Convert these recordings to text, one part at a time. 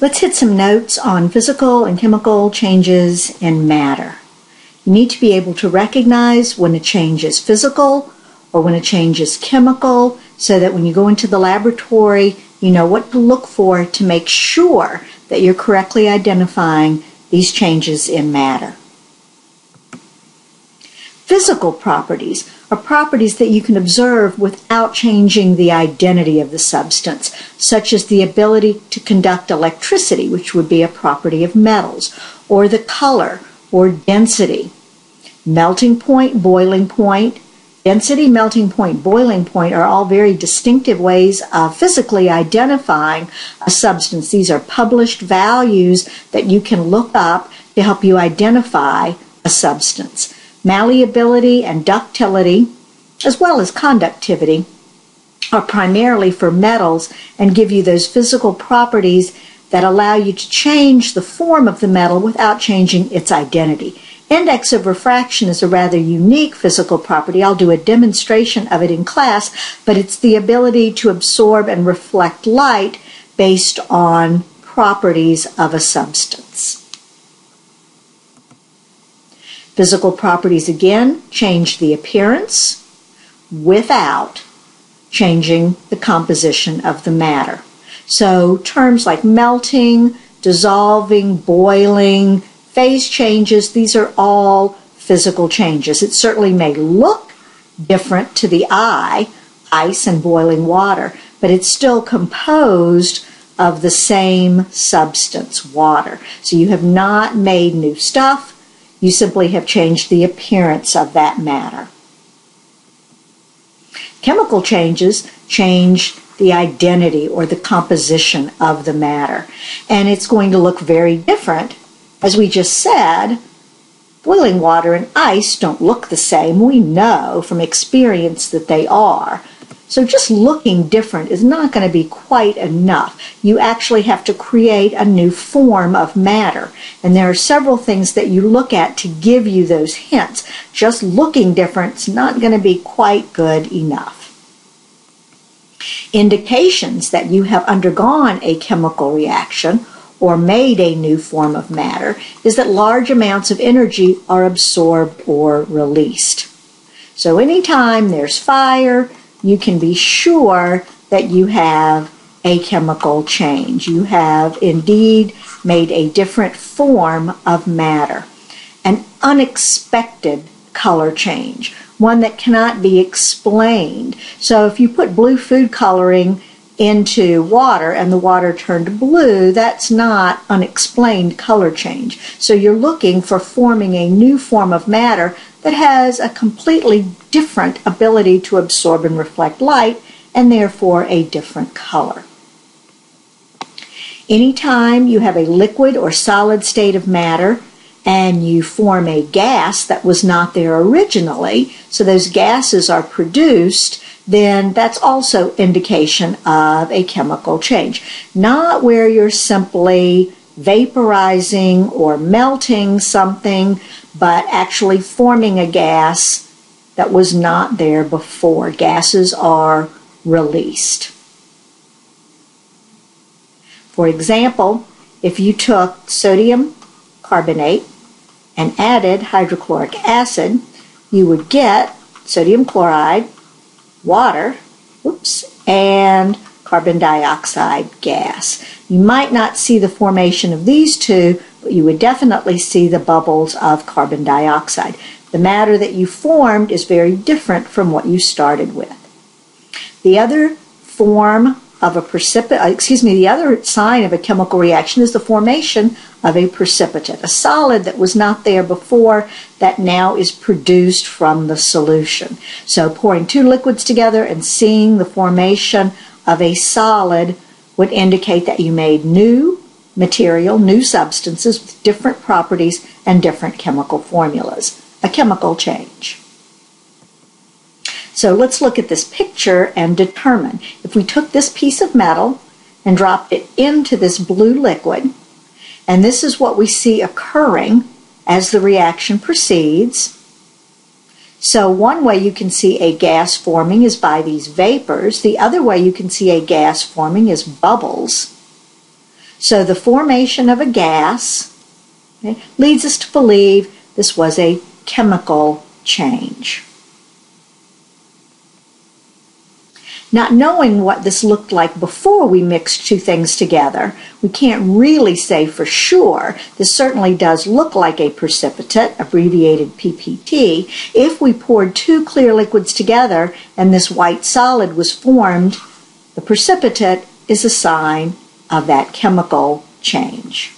Let's hit some notes on physical and chemical changes in matter. You need to be able to recognize when a change is physical or when a change is chemical so that when you go into the laboratory, you know what to look for to make sure that you're correctly identifying these changes in matter. Physical properties are properties that you can observe without changing the identity of the substance, such as the ability to conduct electricity, which would be a property of metals, or the color or density. Melting point, boiling point, density, melting point, boiling point are all very distinctive ways of physically identifying a substance. These are published values that you can look up to help you identify a substance malleability and ductility, as well as conductivity, are primarily for metals and give you those physical properties that allow you to change the form of the metal without changing its identity. Index of refraction is a rather unique physical property. I'll do a demonstration of it in class, but it's the ability to absorb and reflect light based on properties of a substance. Physical properties again change the appearance without changing the composition of the matter. So terms like melting, dissolving, boiling, phase changes, these are all physical changes. It certainly may look different to the eye, ice and boiling water, but it's still composed of the same substance, water. So you have not made new stuff, you simply have changed the appearance of that matter. Chemical changes change the identity or the composition of the matter. And it's going to look very different. As we just said, boiling water and ice don't look the same. We know from experience that they are. So just looking different is not going to be quite enough. You actually have to create a new form of matter. And there are several things that you look at to give you those hints. Just looking different is not going to be quite good enough. Indications that you have undergone a chemical reaction or made a new form of matter is that large amounts of energy are absorbed or released. So anytime there's fire, you can be sure that you have a chemical change. You have indeed made a different form of matter. An unexpected color change, one that cannot be explained. So if you put blue food coloring into water and the water turned blue, that's not unexplained color change. So you're looking for forming a new form of matter that has a completely different ability to absorb and reflect light and therefore a different color. Anytime you have a liquid or solid state of matter and you form a gas that was not there originally, so those gases are produced, then that's also indication of a chemical change. Not where you're simply vaporizing or melting something, but actually forming a gas that was not there before. Gases are released. For example, if you took sodium carbonate and added hydrochloric acid, you would get sodium chloride water, oops, and carbon dioxide gas. You might not see the formation of these two, but you would definitely see the bubbles of carbon dioxide. The matter that you formed is very different from what you started with. The other form of a precipitate, uh, excuse me, the other sign of a chemical reaction is the formation of a precipitate, a solid that was not there before that now is produced from the solution. So pouring two liquids together and seeing the formation of a solid would indicate that you made new material, new substances with different properties and different chemical formulas, a chemical change. So let's look at this picture and determine if we took this piece of metal and dropped it into this blue liquid, and this is what we see occurring as the reaction proceeds. So one way you can see a gas forming is by these vapors. The other way you can see a gas forming is bubbles. So the formation of a gas okay, leads us to believe this was a chemical change. Not knowing what this looked like before we mixed two things together, we can't really say for sure. This certainly does look like a precipitate, abbreviated PPT. If we poured two clear liquids together and this white solid was formed, the precipitate is a sign of that chemical change.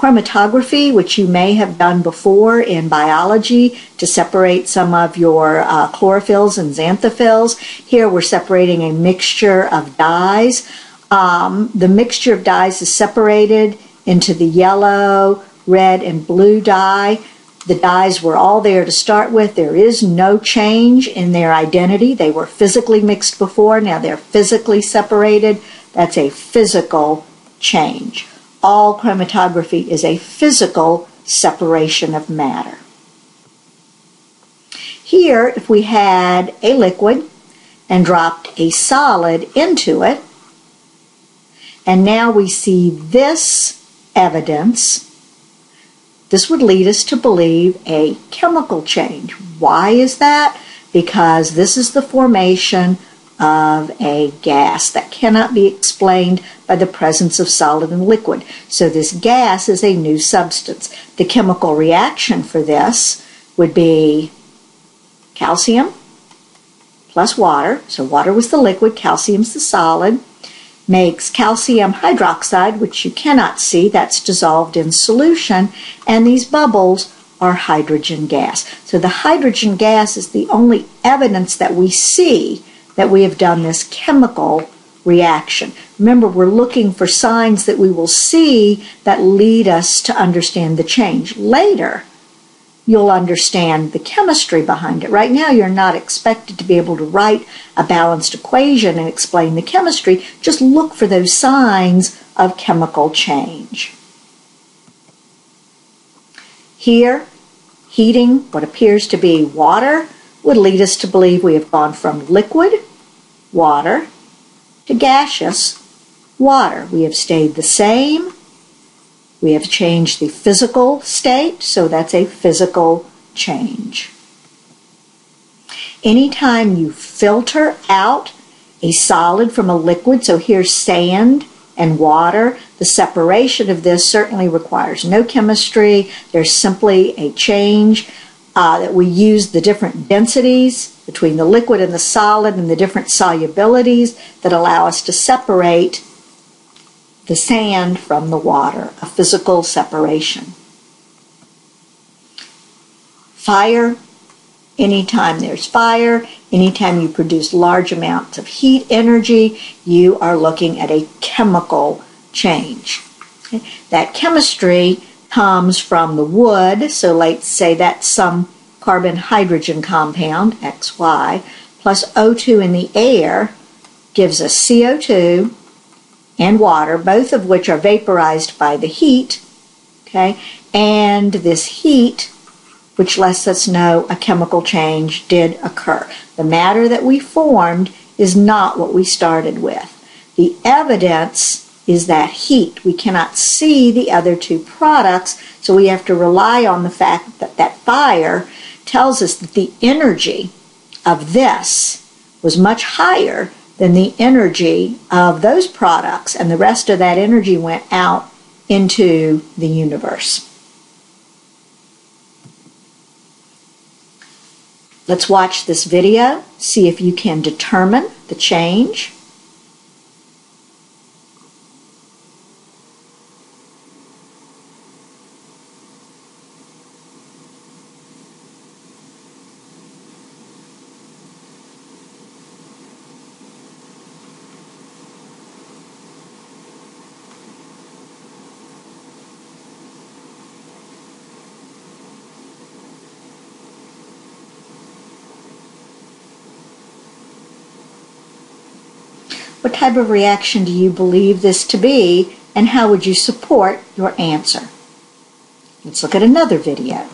Chromatography, which you may have done before in biology to separate some of your uh, chlorophylls and xanthophylls. Here we're separating a mixture of dyes. Um, the mixture of dyes is separated into the yellow, red, and blue dye. The dyes were all there to start with. There is no change in their identity. They were physically mixed before, now they're physically separated. That's a physical change all chromatography is a physical separation of matter. Here, if we had a liquid and dropped a solid into it, and now we see this evidence, this would lead us to believe a chemical change. Why is that? Because this is the formation of a gas that cannot be explained by the presence of solid and liquid. So this gas is a new substance. The chemical reaction for this would be calcium plus water. So water was the liquid, calcium's the solid. Makes calcium hydroxide, which you cannot see, that's dissolved in solution, and these bubbles are hydrogen gas. So the hydrogen gas is the only evidence that we see that we have done this chemical reaction. Remember, we're looking for signs that we will see that lead us to understand the change. Later, you'll understand the chemistry behind it. Right now, you're not expected to be able to write a balanced equation and explain the chemistry. Just look for those signs of chemical change. Here, heating what appears to be water would lead us to believe we have gone from liquid water to gaseous water. We have stayed the same. We have changed the physical state, so that's a physical change. Anytime you filter out a solid from a liquid, so here's sand and water, the separation of this certainly requires no chemistry. There's simply a change uh, that we use the different densities between the liquid and the solid and the different solubilities that allow us to separate the sand from the water, a physical separation. Fire, anytime there's fire, anytime you produce large amounts of heat energy, you are looking at a chemical change. Okay? That chemistry comes from the wood, so let's say that's some carbon hydrogen compound, XY, plus O2 in the air gives us CO2 and water, both of which are vaporized by the heat, okay? And this heat, which lets us know a chemical change did occur. The matter that we formed is not what we started with. The evidence is that heat. We cannot see the other two products, so we have to rely on the fact that that fire tells us that the energy of this was much higher than the energy of those products, and the rest of that energy went out into the universe. Let's watch this video, see if you can determine the change. What type of reaction do you believe this to be, and how would you support your answer? Let's look at another video.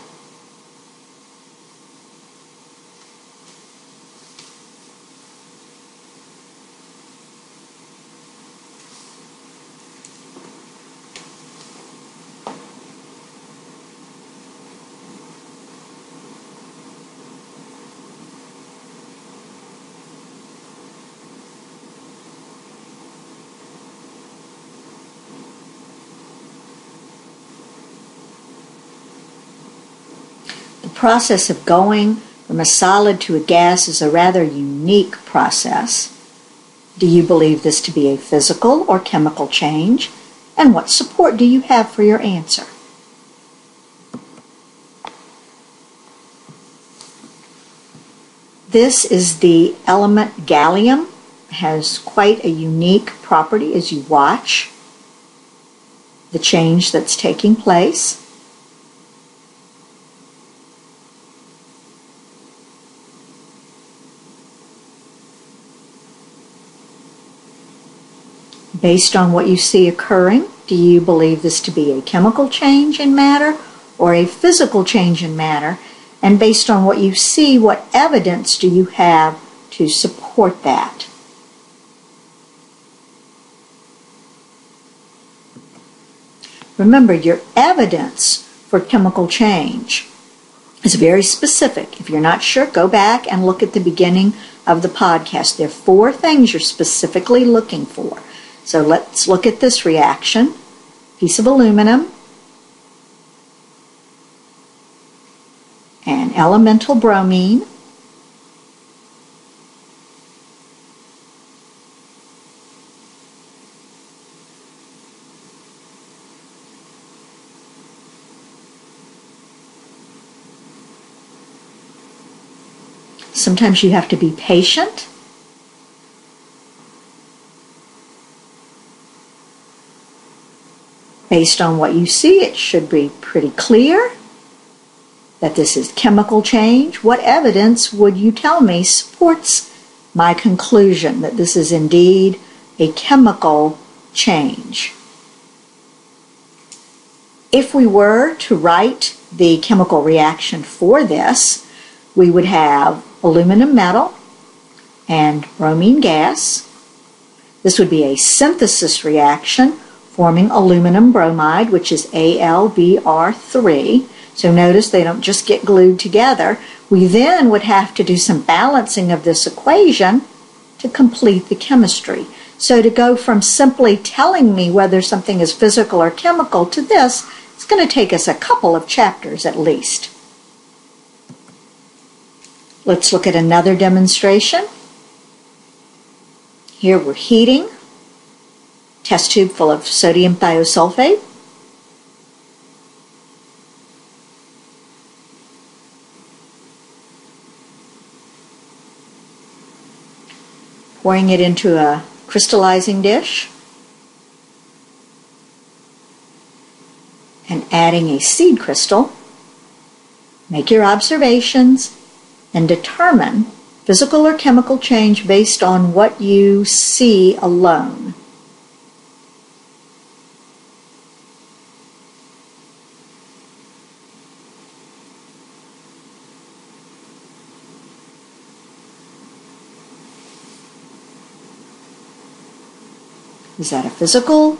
Process of going from a solid to a gas is a rather unique process. Do you believe this to be a physical or chemical change? And what support do you have for your answer? This is the element gallium. It has quite a unique property as you watch the change that's taking place. Based on what you see occurring, do you believe this to be a chemical change in matter or a physical change in matter? And based on what you see, what evidence do you have to support that? Remember, your evidence for chemical change is very specific. If you're not sure, go back and look at the beginning of the podcast. There are four things you're specifically looking for. So let's look at this reaction. Piece of aluminum and elemental bromine Sometimes you have to be patient. Based on what you see, it should be pretty clear that this is chemical change. What evidence would you tell me supports my conclusion that this is indeed a chemical change? If we were to write the chemical reaction for this, we would have aluminum metal and bromine gas. This would be a synthesis reaction forming aluminum bromide, which is AlBr3. So notice they don't just get glued together. We then would have to do some balancing of this equation to complete the chemistry. So to go from simply telling me whether something is physical or chemical to this, it's going to take us a couple of chapters at least. Let's look at another demonstration. Here we're heating. Test tube full of sodium thiosulfate. Pouring it into a crystallizing dish. And adding a seed crystal. Make your observations and determine physical or chemical change based on what you see alone. Is that a physical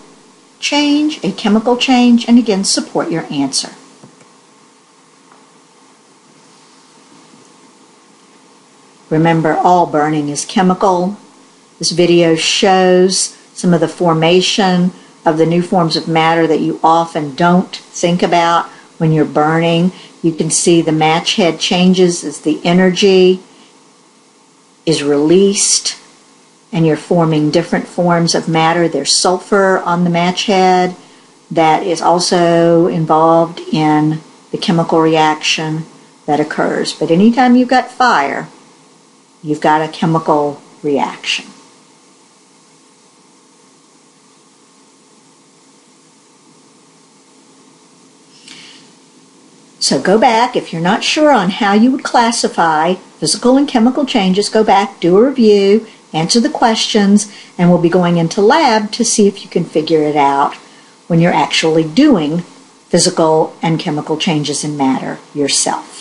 change, a chemical change? And again, support your answer. Remember, all burning is chemical. This video shows some of the formation of the new forms of matter that you often don't think about when you're burning. You can see the match head changes as the energy is released and you're forming different forms of matter. There's sulfur on the match head that is also involved in the chemical reaction that occurs. But anytime you've got fire, you've got a chemical reaction. So go back, if you're not sure on how you would classify physical and chemical changes, go back, do a review, answer the questions, and we'll be going into lab to see if you can figure it out when you're actually doing physical and chemical changes in matter yourself.